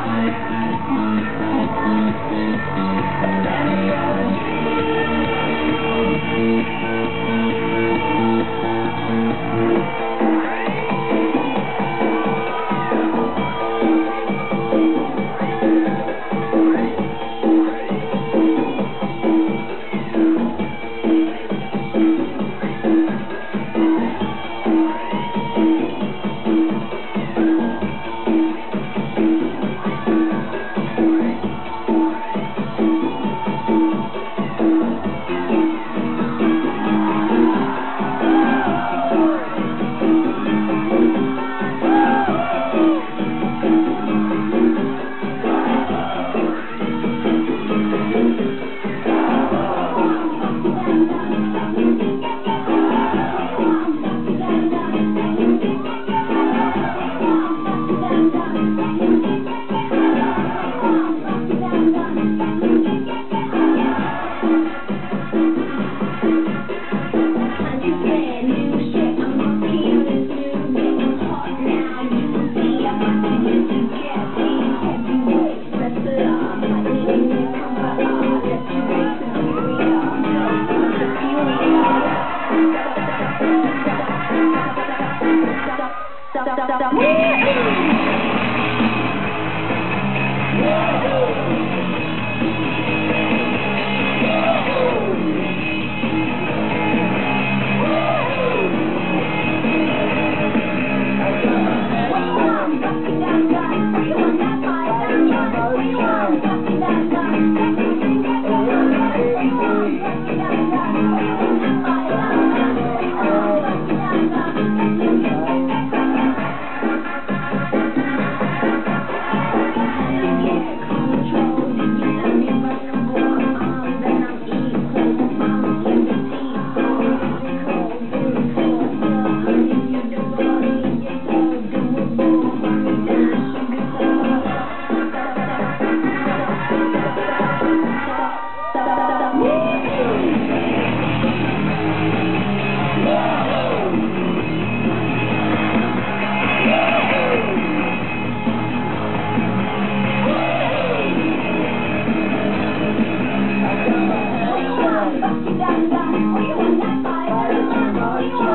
Thank you. Woo!